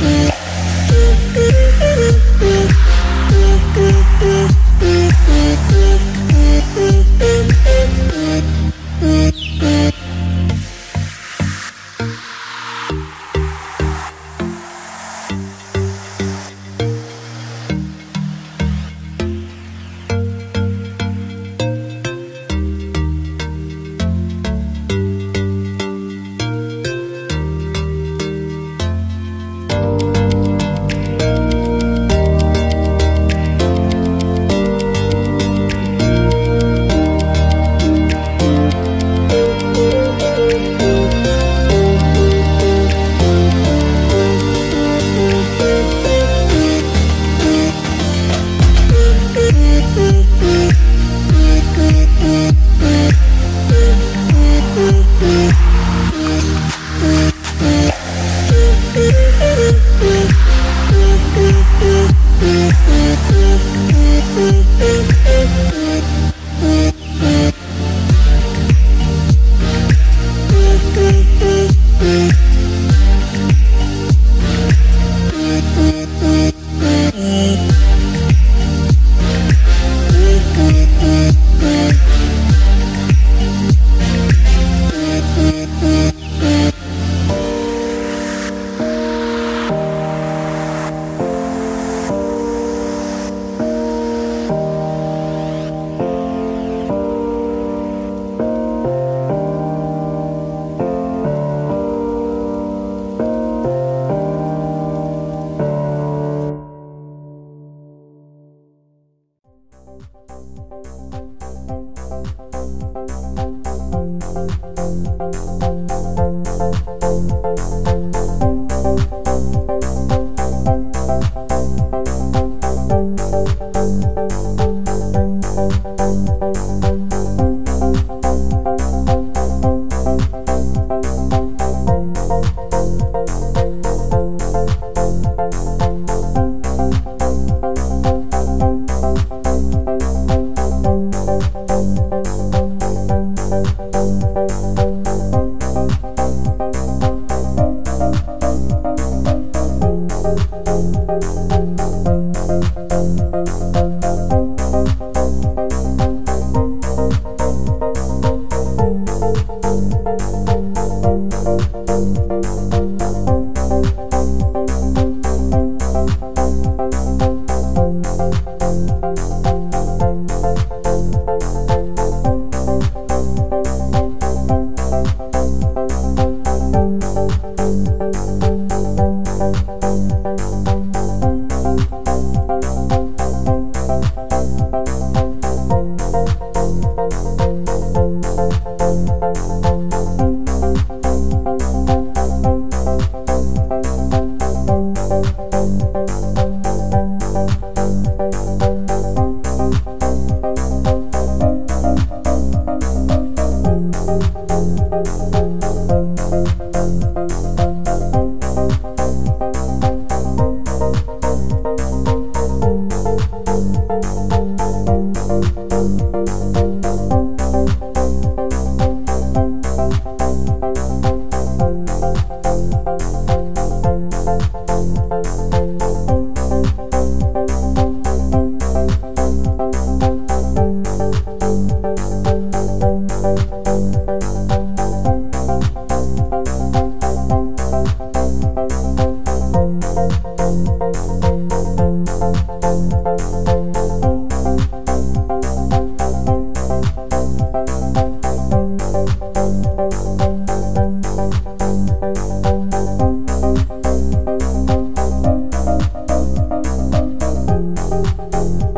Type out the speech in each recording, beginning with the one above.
Yeah. you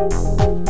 Música